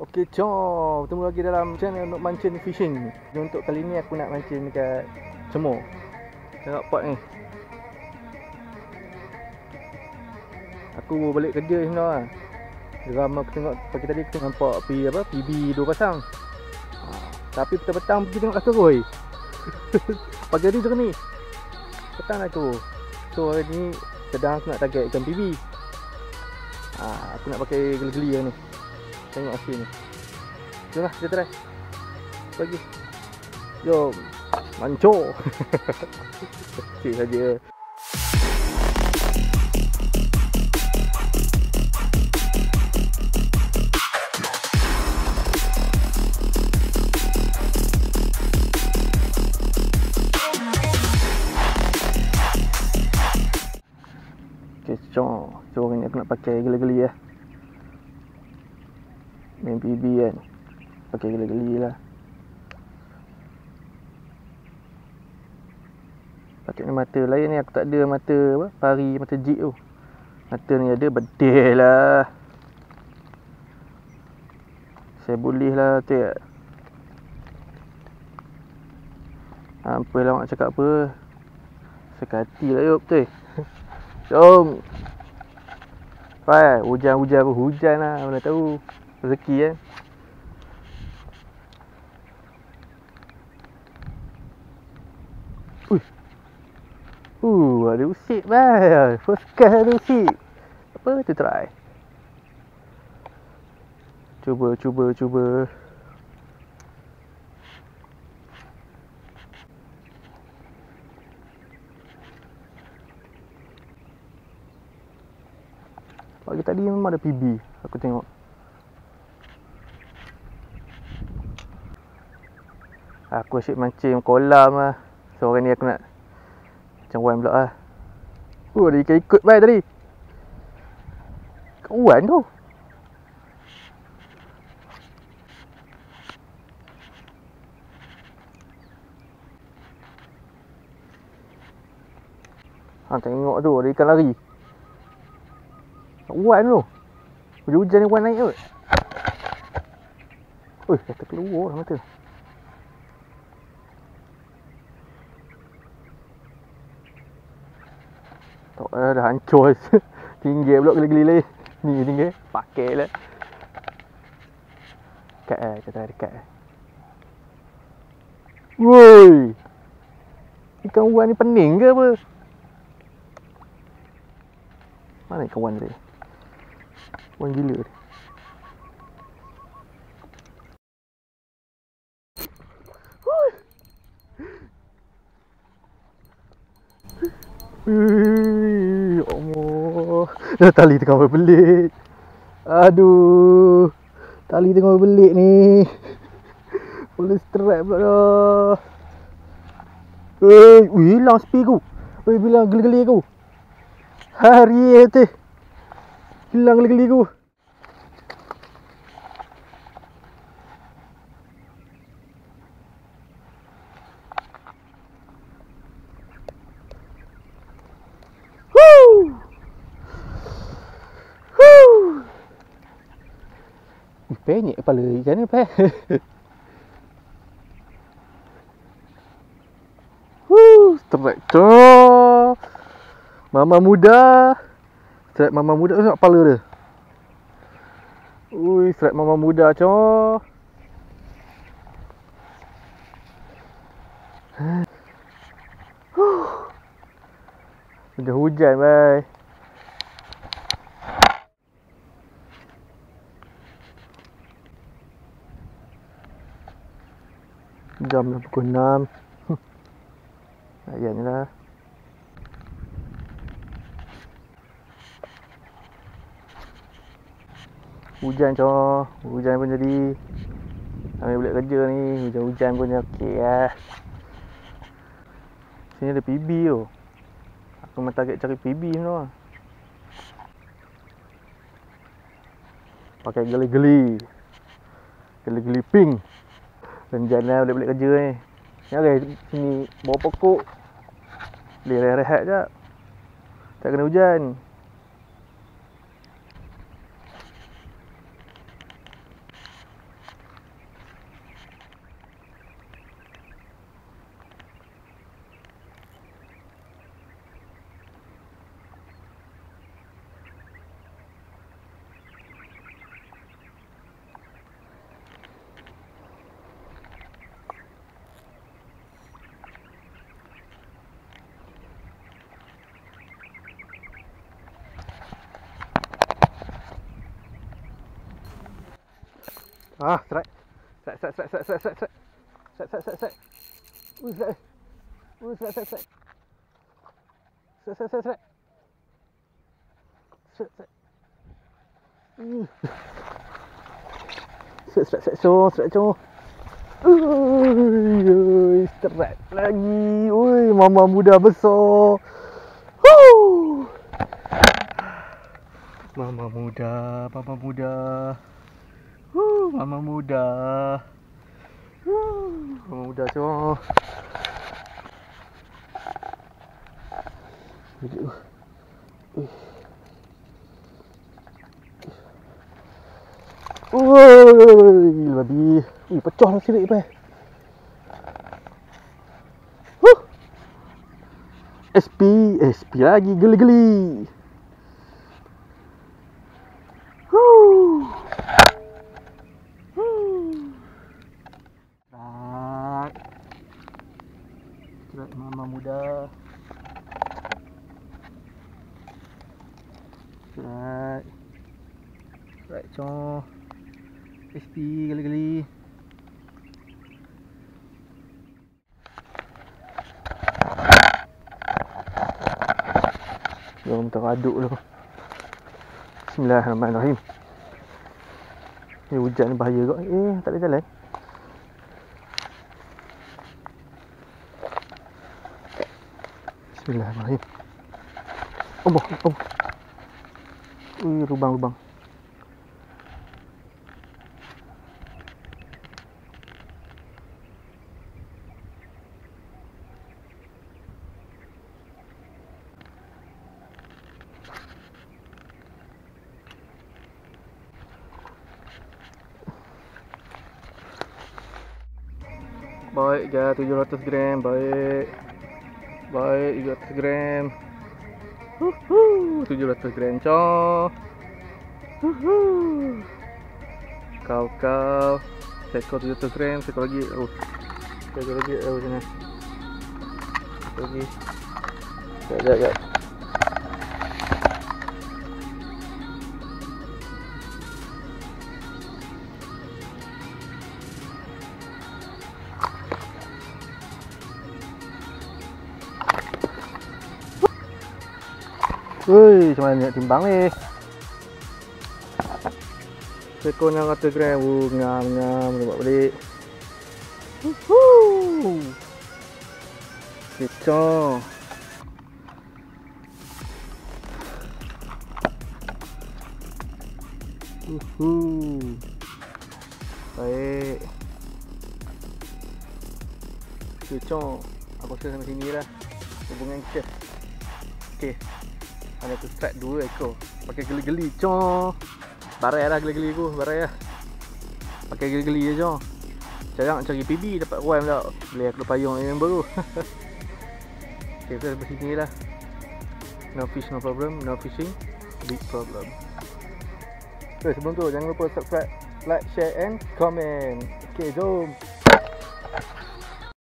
Okey, jom bertemu lagi dalam channel Nuk Mancing Fishing. Untuk kali ni aku nak mancing dekat Cemor. Tengok pot ni. Aku balik kerja sebenarnya. Geram aku tengok pagi tadi aku nampak P apa PB dua pasang. Tapi petang-petang pergi tengok kata koi. pagi tadi macam ni. Petang aku. So hari ni sedang aku nak target ikan PB. Ha, aku nak pakai geli-geli ni. Tengok hasil ni. Jomlah kita try. Bagi Jom. Mancur. Kecil saja. Okay, so hari ni aku nak pakai geli-geli ya main PB kan. Pakai geli-geli lah. Ni mata lain ni aku tak ada mata apa pari mata jig tu. Mata ni ada bedil lah. Saya boleh lah tu ya apa lah nak cakap apa? Sekati lah yuk betul jom Fai, hujan-hujan apa hujan lah mana tahu rezeki kan Ui. Uh, ada usik bai. First cast ada usik. Apa tu try? Cuba, cuba, cuba. Pagi tadi memang ada PB Aku tengok Aku asyik mancing kolam lah. So hari ni aku nak Macam wan pula lah. Oh ada ikan ikut baik tadi. Kat wan tu. Ha tengok tu ada ikan lari. Kat wan tu. Hujan-hujan ni wan naik kot. Ui, kata keluar lah mata Tak eh, dah hancur. Tinggi pula geli-geli lain Ni tinggi Pakai lah. Dekat eh Kita dekat eh. Woi! Ikan uan ni pening ke apa? Mana ikan uan tadi Uan gila tadi Ya Allah. Dah tali tengah berbelit. Aduh. Tali tengah berbelit ni. Boleh strap pula dah. Hei Ui hilang speed aku Ui bilang geli-geli aku Hari tu Hilang geli-geli aku Ui, penyek kepala ikan ni pe. Huh, traktor. Mama muda. Strap mama muda tu kepala dia. Ui, strap mama muda co. Sudah hujan, bye. Jam dah pukul 6 Ayan ni lah Hujan co Hujan pun jadi Kami boleh kerja ni Hujan-hujan pun okey lah Sini ada PB tu Aku memang target cari PB semua Pakai geli-geli Geli-geli pink Renjan lah balik-balik kerja ni. Ni ada sini bawah pokok. Boleh rehat-rehat je Tak kena hujan Ah, strike. Strike, strike, strike, strike, strike, strike, strike. Strike, strike, strike, strike. Strike. Ui, strike, strike, strike. Strike, strike, strike, strike. Strike, strike. Ui. Strike, strike, strike, so, strike, so. Ui, strike lagi. Ui, mama muda besar. Woo. Mama muda, mama muda. Mama muda. Mama muda cuma. Duduk. Woi, babi. Ui, pecah dah sirik pe. Huh. SP, SP lagi geli-geli. Huh. Right. Right, mama muda. Right. Right, cong. SP kali-kali. Jom teraduk dulu. Bismillahirrahmanirrahim. Ni hujan ni bahaya kot. Eh, tak boleh jalan. Bismillahirrahmanirrahim. Allah, Allah. Ui, lubang-lubang. Baik je 700 gram Baik Baik 700 gram. Uhuh, 700 gram cow Uhuh. Kau kau Seekor 700 gram Seekor lagi. Oh Seekor lagi Oh sini Seekor lagi. Sekejap Woi, macam mana nak timbang ni? Sekor 600 gram. Oh, ngam ngam dia buat balik. Woohoo. Kecor. Woohoo. Baik. Kecor. Aku rasa sampai sini lah. Hubungan kita. Okey. Ada tu strike dua ekor. Pakai geli-geli cong. Barai lah geli-geli aku Barai lah. Pakai geli-geli je cong. Nak cari PB dapat rhyme tak Boleh aku payung yang baru. Okay kita sampai sini lah. No fish no problem. No fishing Big problem. Okay sebelum tu jangan lupa subscribe Like, share and comment. Okay jom